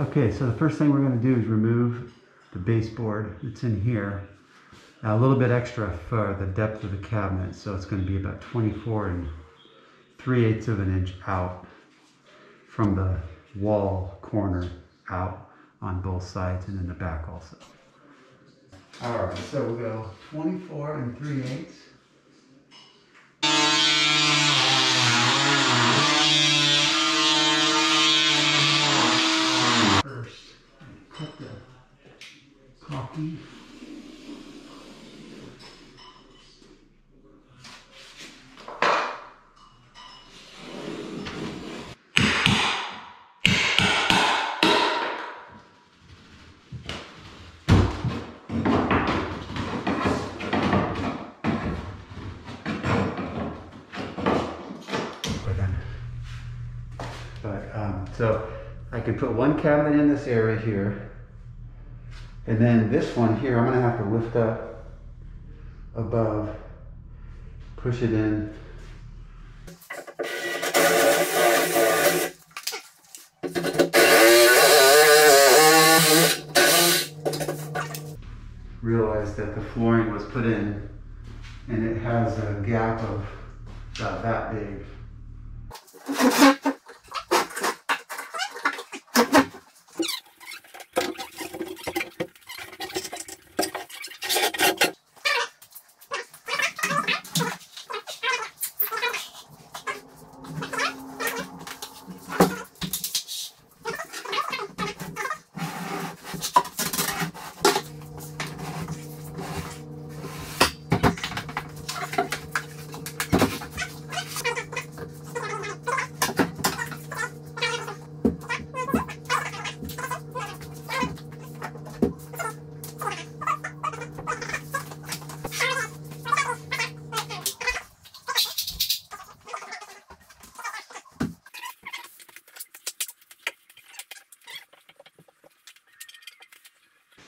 Okay, so the first thing we're going to do is remove the baseboard that's in here. Now, a little bit extra for the depth of the cabinet, so it's going to be about 24 and 3 eighths of an inch out from the wall corner out on both sides and in the back also. All right, so we'll go 24 and 3 eighths. Um, so I can put one cabinet in this area here. And then this one here, I'm gonna have to lift up above, push it in. Realized that the flooring was put in and it has a gap of about that big.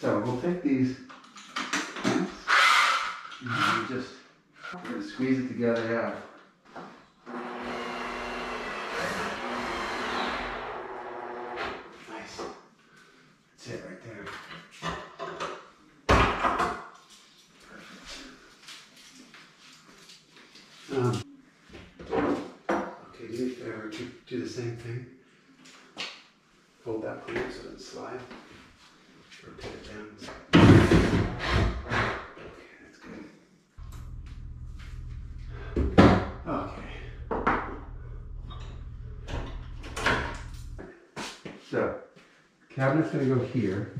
So we'll take these clamps and we just we're gonna squeeze it together. Yeah. Nice. That's it right there. Perfect. Um, okay, do me a favor. Do, do the same thing. Hold that clamp so it slide. Rotate it down. Okay, that's good. Okay. So, cabinet's gonna go here.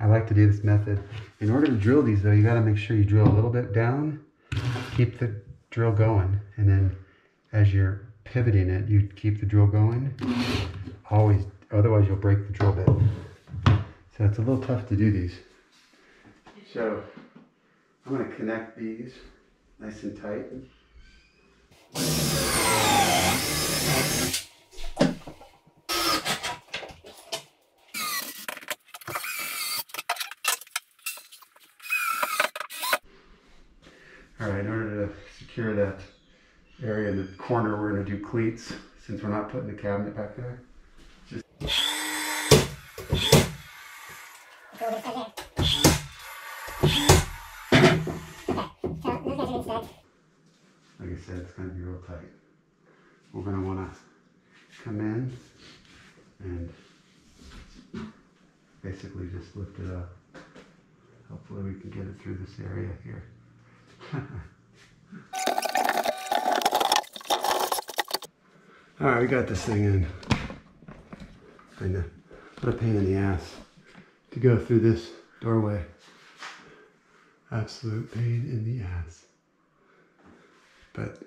I like to do this method. In order to drill these though, you gotta make sure you drill a little bit down, keep the drill going, and then as you're pivoting it, you keep the drill going. Always, otherwise you'll break the drill bit. So it's a little tough to do these. So I'm gonna connect these nice and tight. All right, in order to secure that area in the corner, we're gonna do cleats since we're not putting the cabinet back there. Just like I said, it's gonna be real tight. We're gonna wanna come in and basically just lift it up. Hopefully we can get it through this area here. All right, we got this thing in. I know. What a pain in the ass to go through this doorway. Absolute pain in the ass. But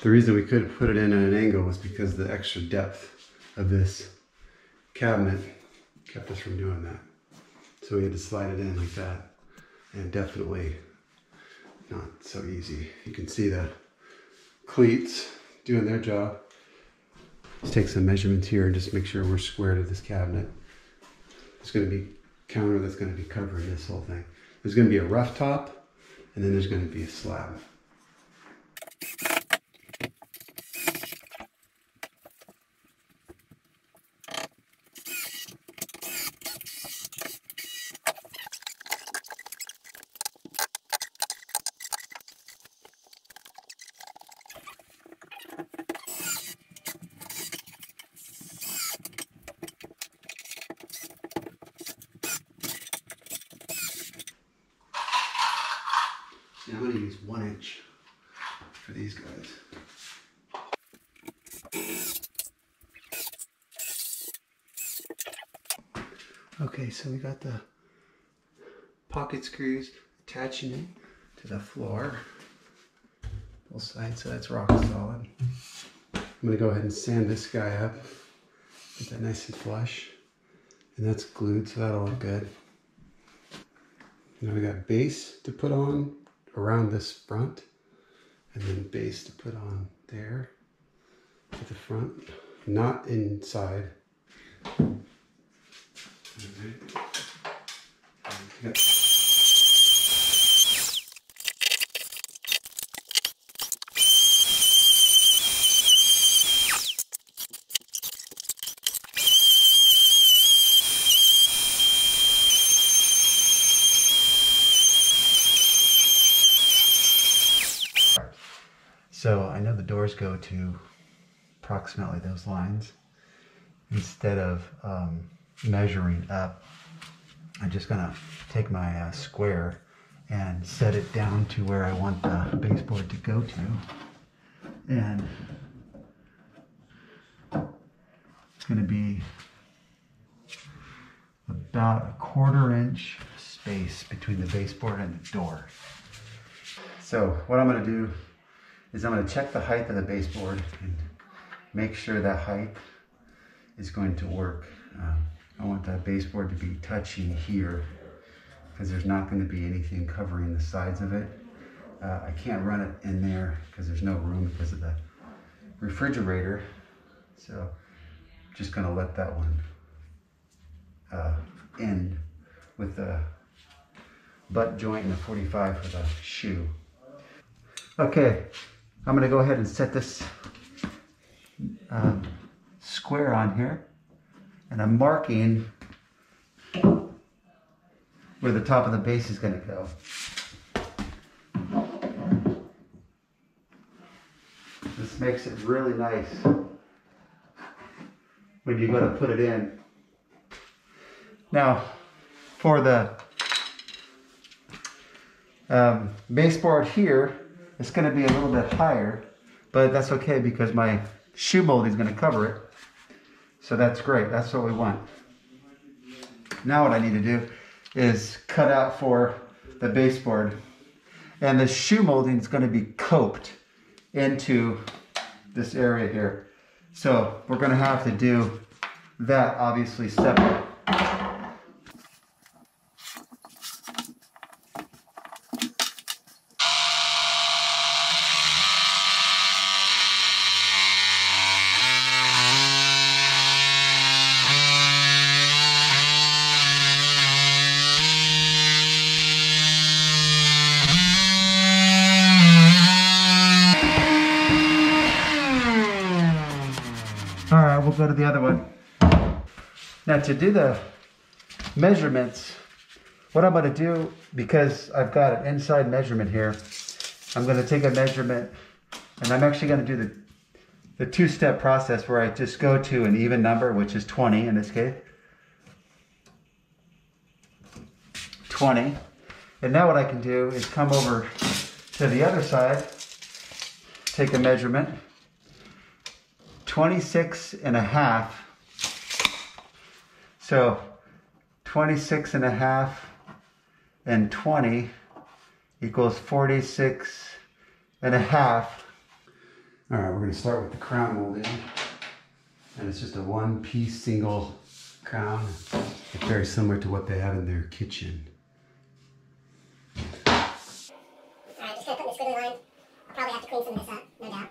the reason we couldn't put it in at an angle was because the extra depth of this cabinet kept us from doing that. So we had to slide it in like that. And definitely not so easy. You can see the cleats doing their job. Let's take some measurements here and just make sure we're square to this cabinet. There's going to be counter that's going to be covering this whole thing. There's going to be a rough top and then there's going to be a slab. I'm going to use one inch for these guys. Okay, so we got the pocket screws attaching it to the floor. Both sides, so that's rock solid. I'm gonna go ahead and sand this guy up. Get that nice and flush. And that's glued, so that'll look good. Now we got base to put on around this front and then base to put on there at the front, not inside. So I know the doors go to approximately those lines. Instead of um, measuring up, I'm just gonna take my uh, square and set it down to where I want the baseboard to go to. And it's gonna be about a quarter inch space between the baseboard and the door. So what I'm gonna do is I'm going to check the height of the baseboard and make sure that height is going to work. Um, I want that baseboard to be touching here because there's not going to be anything covering the sides of it. Uh, I can't run it in there because there's no room because of the refrigerator. So I'm just going to let that one uh, end with the butt joint and the 45 for the shoe. Okay, I'm going to go ahead and set this um, square on here. And I'm marking where the top of the base is going to go. This makes it really nice when you go to put it in. Now, for the um, baseboard here, it's going to be a little bit higher, but that's okay because my shoe mold is going to cover it. So that's great. That's what we want. Now what I need to do is cut out for the baseboard. And the shoe molding is going to be coped into this area here. So we're going to have to do that obviously separate. Go to the other one. Now to do the measurements, what I'm going to do, because I've got an inside measurement here, I'm going to take a measurement and I'm actually going to do the, the two-step process where I just go to an even number, which is 20 in this case. 20. And now what I can do is come over to the other side, take a measurement, 26 and a half. So 26 and a half and 20 equals 46 and a half. All right, we're gonna start with the crown molding. And it's just a one piece single crown. It's very similar to what they have in their kitchen. Alright, just gonna put in the squiggly line. I'll probably have to clean some of this up, no doubt.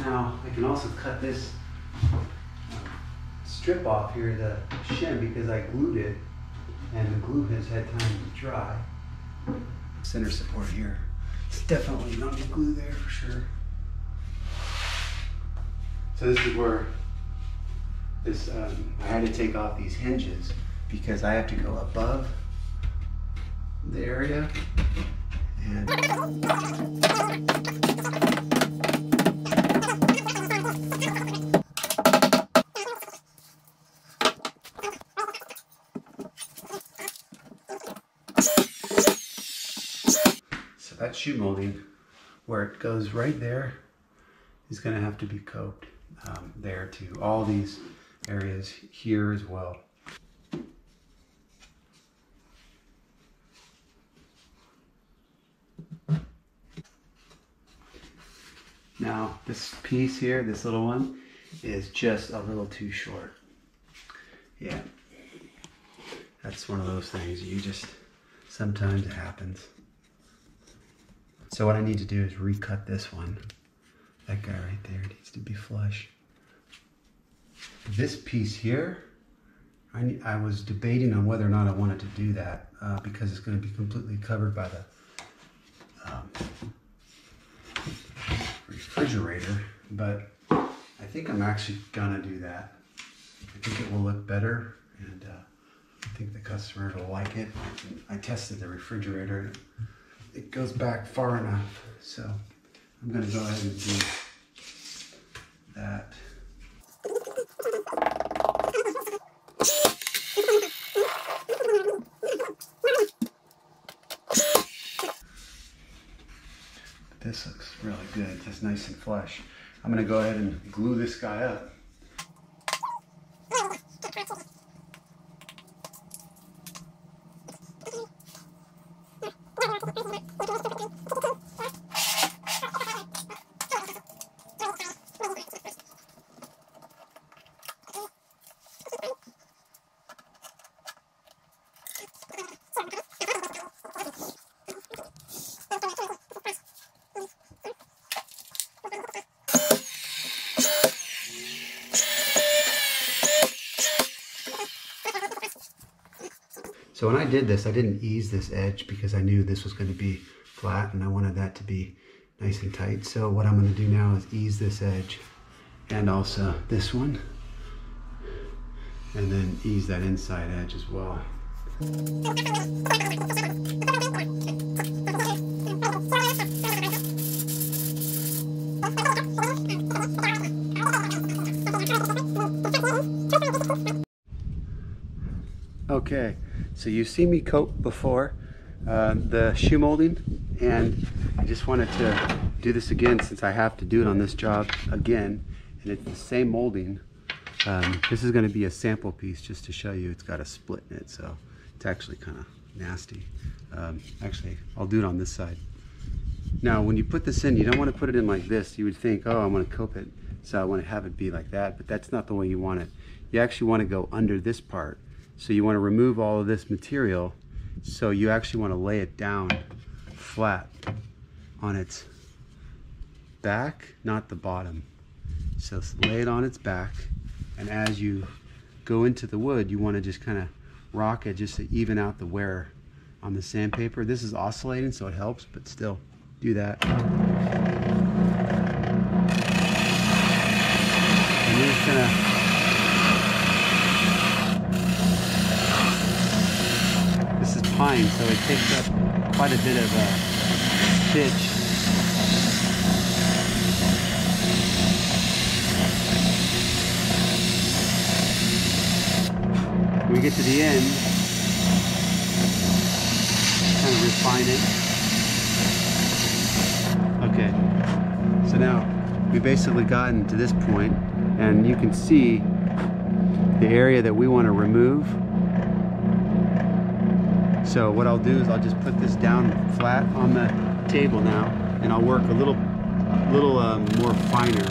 Now, I can also cut this strip off here, the shim, because I glued it and the glue has had time to dry. Center support here. It's definitely not need glue there for sure. So this is where this, um, I had to take off these hinges because I have to go above the area shoe molding, where it goes right there, is going to have to be coped um, there too. All these areas here as well. Now this piece here, this little one, is just a little too short. Yeah, that's one of those things. You just sometimes it happens. So what I need to do is recut this one. That guy right there needs to be flush. This piece here, I, ne- I was debating on whether or not I wanted to do that uh, because it's going to be completely covered by the um, refrigerator. But I think I'm actually gonna do that. I think it will look better, and uh, I think the customers will like it. I tested the refrigerator; it goes back far enough, so I'm gonna go ahead and do that. This looks really good. It's nice and flush. I'm gonna go ahead and glue this guy up. So when I did this, I didn't ease this edge because I knew this was going to be flat and I wanted that to be nice and tight. So what I'm going to do now is ease this edge and also this one and then ease that inside edge as well. Okay, so you've seen me cope before uh, the shoe molding and I just wanted to do this again since I have to do it on this job again and it's the same molding. Um, this is going to be a sample piece just to show you it's got a split in it so it's actually kind of nasty. Um, actually, I'll do it on this side. Now when you put this in, you don't want to put it in like this. You would think, oh, I'm going to cope it, So I want to have it be like that, but that's not the way you want it. You actually want to go under this part. So you want to remove all of this material. So you actually want to lay it down flat on its back, not the bottom. So lay it on its back. And as you go into the wood, you want to just kind of rock it just to even out the wear on the sandpaper. This is oscillating, so it helps, but still do that. And just gonna This is pine, so it takes up quite a bit of uh, pitch. When we get to the end, kind of refine it. Okay, so now we've basically gotten to this point and you can see the area that we want to remove. So what I'll do is I'll just put this down flat on the table now and I'll work a little, little um, more finer.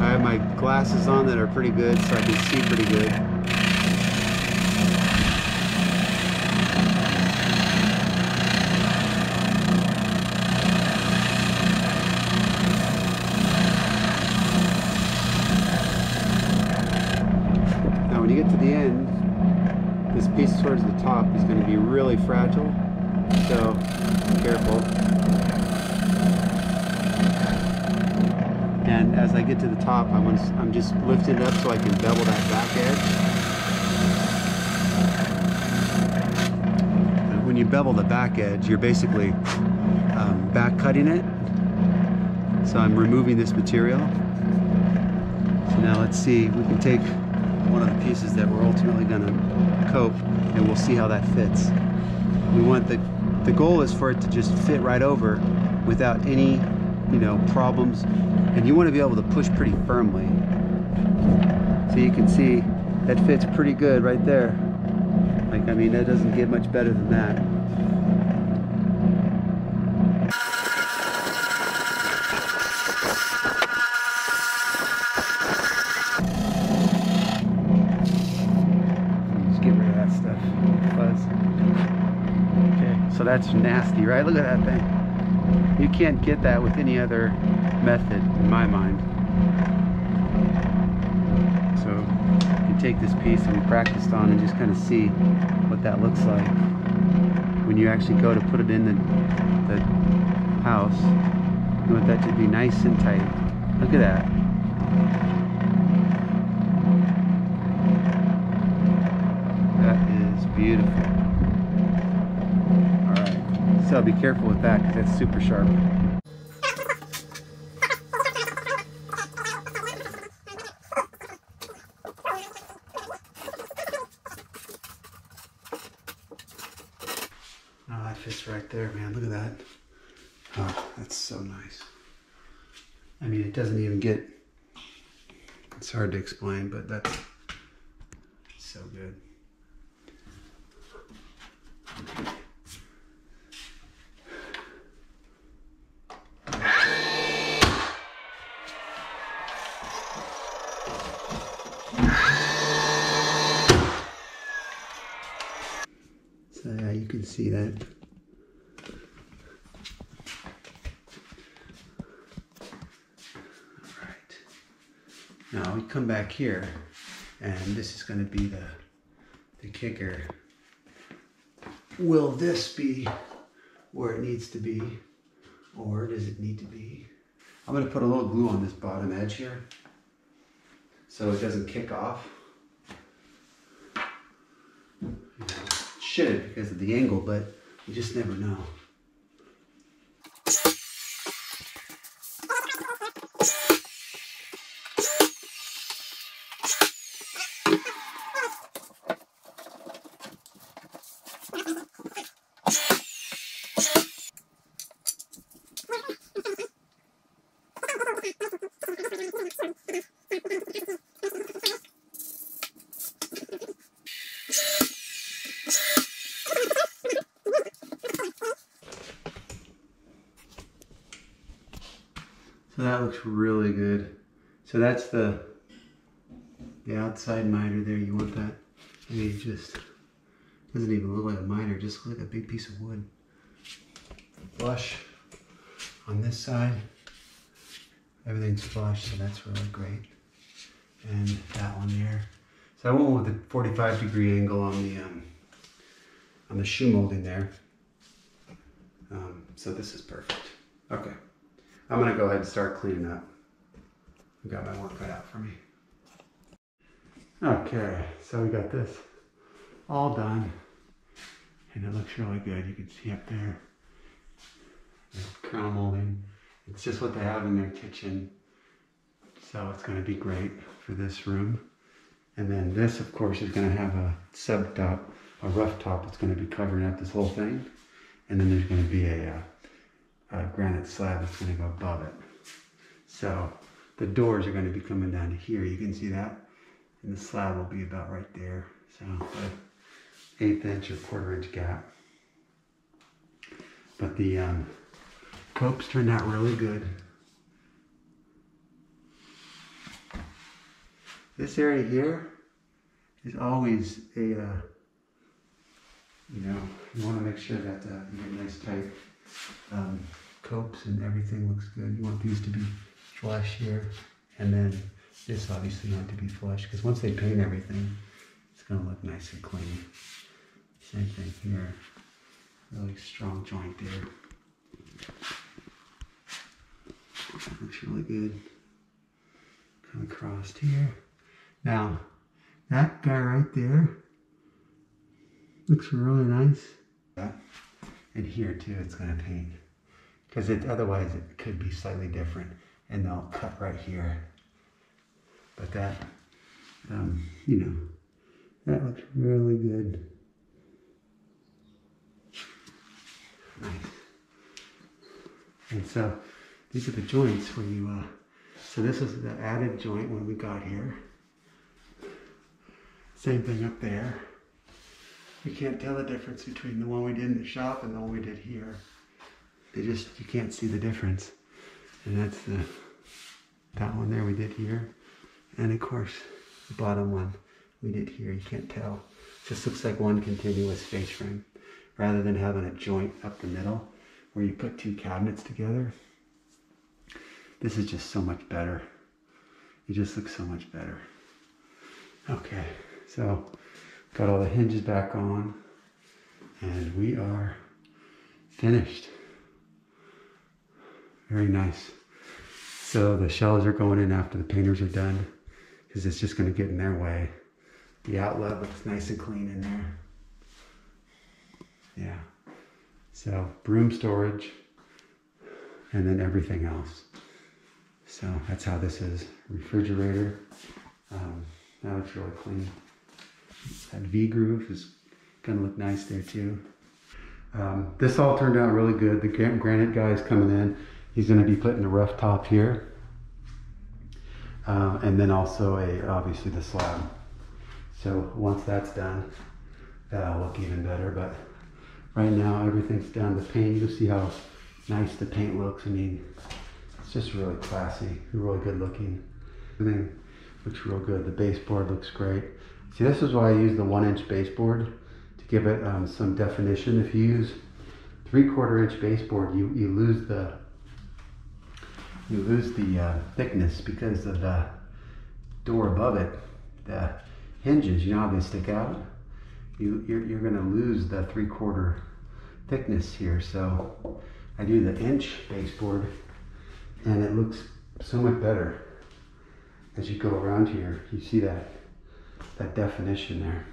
I have my glasses on that are pretty good so I can see pretty good. Now when you get to the end, this piece towards the top is going to be really fragile, so be careful. And as I get to the top, I'm, gonna, I'm just lifting it up so I can bevel that back edge. When you bevel the back edge, you're basically um, back cutting it. So I'm removing this material. So now let's see, we can take one of the pieces that we're ultimately going to cope and we'll see how that fits. We want the, the goal is for it to just fit right over without any, you know, problems. And you want to be able to push pretty firmly. So you can see that fits pretty good right there. Like, I mean, that doesn't get much better than that. Just get rid of that stuff. Fuzz. Okay, so that's nasty, right? Look at that thing. You can't get that with any other method, in my mind. So you can take this piece that we practiced on and just kind of see what that looks like. When you actually go to put it in the, the house, you want that to be nice and tight. Look at that. That is beautiful. So be careful with that because that's super sharp. Oh, that fits right there, man. Look at that. Oh, that's so nice. I mean, it doesn't even get. It's hard to explain, but that's so good. So yeah, you can see that. All right. Now come back here, and this is going to be the the kicker. Will this be where it needs to be, or does it need to be? I'm going to put a little glue on this bottom edge here, so it doesn't kick off. Should because of the angle, but you just never know. That looks really good. So that's the the outside miter there. You want that? I mean, just doesn't even look like a miter. It just like a big piece of wood. Flush on this side. Everything's flush, so that's really great. And that one there. So I went with the 45 degree angle on the um, on the shoe molding there. Um, so this is perfect. Okay, I'm gonna go ahead and start cleaning up. I got my work cut out for me. Okay, so we got this all done, and it looks really good. You can see up there, the crown molding. It's just what they have in their kitchen, so it's gonna be great for this room. And then this, of course, is gonna have a sub top, a rough top that's gonna be covering up this whole thing. And then there's gonna be a, uh, a granite slab that's gonna go above it. So the doors are gonna be coming down to here. You can see that. And the slab will be about right there. So eighth inch or quarter inch gap. But the um, copes turned out really good. This area here is always a, uh, you know, you want to make sure that uh, you get nice tight um, copes and everything looks good. You want these to be flush here, and then this obviously not to be flush because once they paint everything, it's going to look nice and clean. Same thing here, really strong joint there. Looks really good. Come across here. Now, that guy right there looks really nice. And here too, it's gonna paint. Because it otherwise it could be slightly different. And they'll cut right here. But that, um, you know, that looks really good. Nice. And so these are the joints where you, uh, so this is the added joint when we got here. Same thing up there. You can't tell the difference between the one we did in the shop and the one we did here. They just, you can't see the difference. And that's the, that one there we did here. And of course, the bottom one we did here, you can't tell. It just looks like one continuous face frame rather than having a joint up the middle where you put two cabinets together. This is just so much better. It just looks so much better. Okay, so got all the hinges back on and we are finished. Very nice. So the shells are going in after the painters are done because it's just going to get in their way. The outlet looks nice and clean in there. Yeah. So broom storage and then everything else. So that's how this is. Refrigerator. Um, that looks really clean. That V groove is gonna look nice there too. Um, this all turned out really good. The granite guy is coming in. He's gonna be putting a rough top here. Uh, and then also a obviously the slab. So once that's done, that'll look even better. But right now everything's done. The paint. You'll see how nice the paint looks. I mean, it's just really classy, really good looking. Everything looks real good. The baseboard looks great. See, this is why I use the one inch baseboard to give it um, some definition. If you use three quarter inch baseboard, you, you lose the you lose the uh, thickness because of the door above it. The hinges, you know how they stick out? You, you're, you're gonna lose the three quarter thickness here. So I do the inch baseboard and it looks so much better as you go around here. You see that that definition there.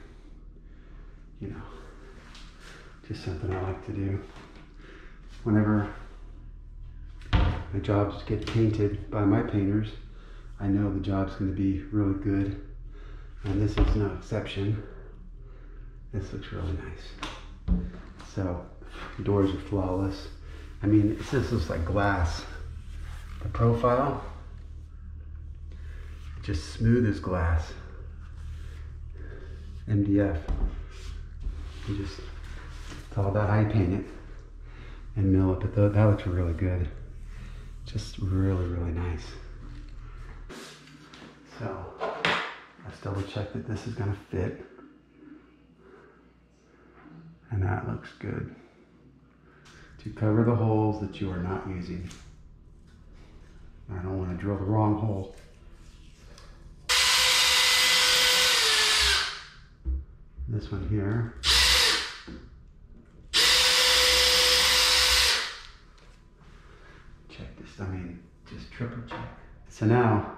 You know, just something I like to do. Whenever my jobs get painted by my painters, I know the job's going to be really good, and this is no exception. This looks really nice. So, doors are flawless. I mean, this looks like glass. The profile, just smooth as glass. MDF. You just, it's all about how you paint it and mill it, but that looks really good. Just really, really nice. So let's double check that this is gonna fit. And that looks good. To cover the holes that you are not using. I don't want to drill the wrong hole. This one here. Check this, I mean, just triple check. So now,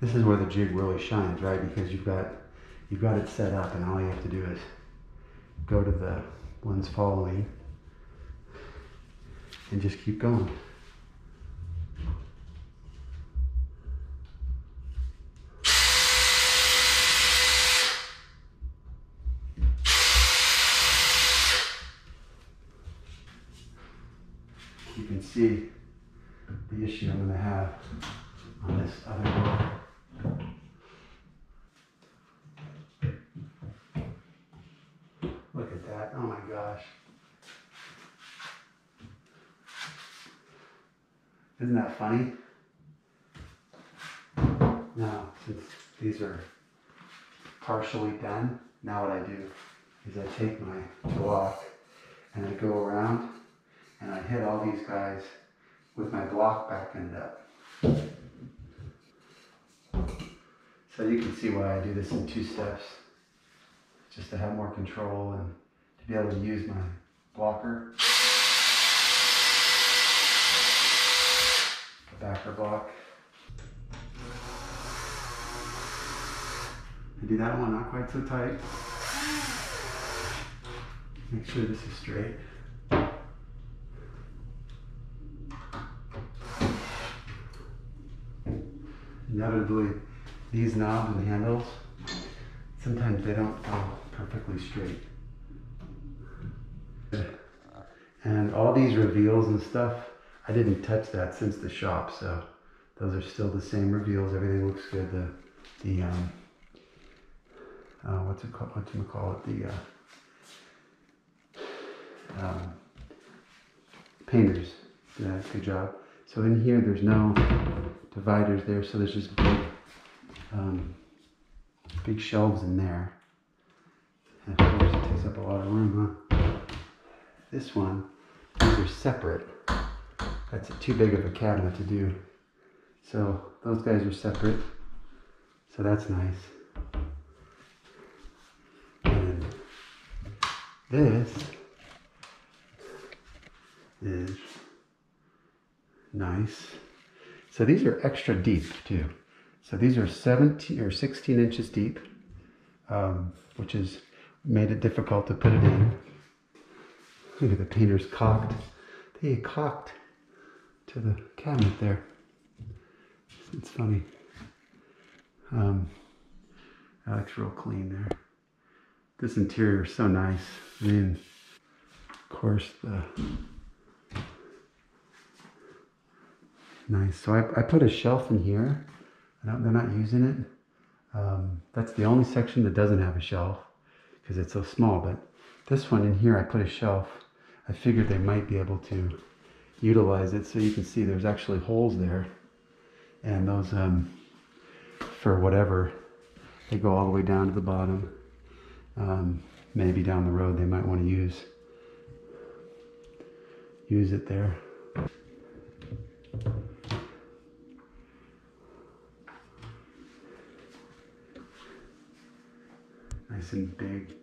this is where the jig really shines, right? Because you've got, you've got it set up and all you have to do is go to the ones following and just keep going. You can see the issue I'm going to have on this other door. Look at that. Oh my gosh. Isn't that funny? Now, since these are partially done, now what I do is I take my block and I go around and I hit all these guys with my block back end up. So you can see why I do this in two steps, just to have more control and to be able to use my blocker. The backer block. I do that one not quite so tight. Make sure this is straight. Inevitably, these knobs and handles, sometimes they don't go perfectly straight. And all these reveals and stuff, I didn't touch that since the shop, so those are still the same reveals. Everything looks good. The the um, uh, what's it called? What's it call it? The uh, um, painters. Good job. So in here, there's no dividers there, so there's just big, um, big shelves in there. And of course, it takes up a lot of room, huh? This one, these are separate. That's too big of a cabinet to do. So those guys are separate. So that's nice. And this is nice. So these are extra deep too. So these are 17 or 16 inches deep, um, which has made it difficult to put it in. Look at the painter's caulked. They caulked to the cabinet there. It's funny. Um, that looks real clean there. This interior is so nice. I mean, of course, the nice. So I, I put a shelf in here. They're not using it. Um, that's the only section that doesn't have a shelf because it's so small. But this one in here, I put a shelf. I figured they might be able to utilize it. So you can see there's actually holes there. And those, um, for whatever, they go all the way down to the bottom. Um, maybe down the road they might want to use use it there. Nice and big.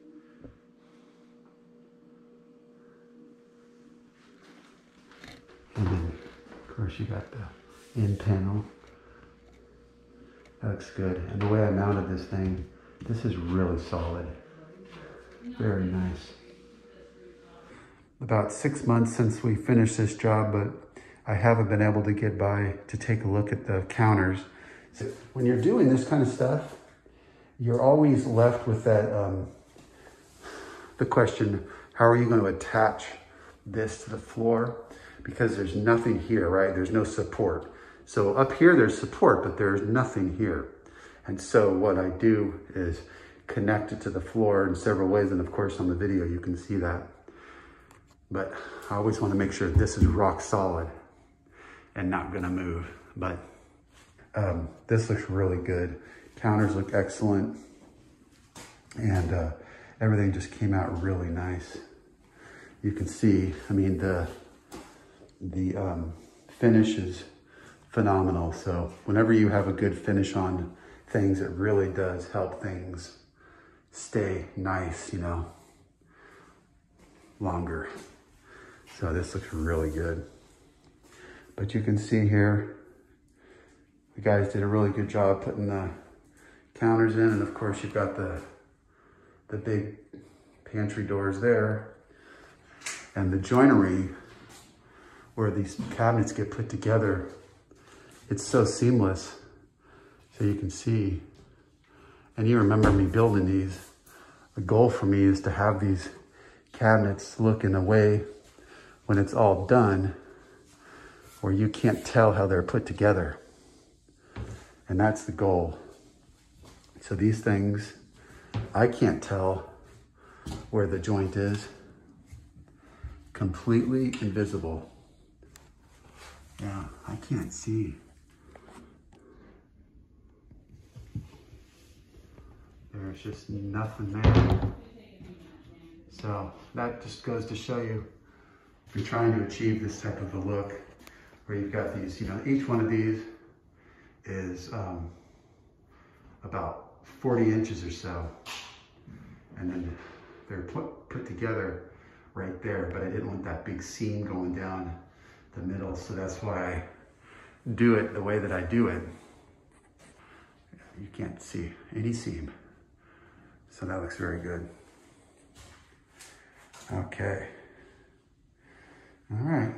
And then, of course, you got the in panel. That looks good. And the way I mounted this thing, this is really solid. Very nice. About six months since we finished this job, but I haven't been able to get by to take a look at the counters. So when you're doing this kind of stuff, you're always left with that, um, the question, how are you going to attach this to the floor? Because there's nothing here, right? There's no support. So up here, there's support, but there's nothing here. And so what I do is connect it to the floor in several ways. And of course, on the video, you can see that. But I always want to make sure this is rock solid and not gonna move. But um, this looks really good. Counters look excellent. And uh, everything just came out really nice. You can see, I mean, the, the um, finish is phenomenal. So whenever you have a good finish on things, it really does help things stay nice, you know, longer. So this looks really good. But you can see here, the guys did a really good job putting the counters in. And of course you've got the, the big pantry doors there. And the joinery where these cabinets get put together, it's so seamless. So you can see, and you remember me building these. The goal for me is to have these cabinets look in a way when it's all done where you can't tell how they're put together. And that's the goal. So these things, I can't tell where the joint is. Completely invisible. Yeah, I can't see. There's just nothing there. So that just goes to show you, if you're trying to achieve this type of a look, where you've got these, you know, each one of these is um, about 40 inches or so. And then they're put, put together right there, but I didn't want that big seam going down the middle. So that's why I do it the way that I do it. You can't see any seam. So that looks very good. Okay. All right.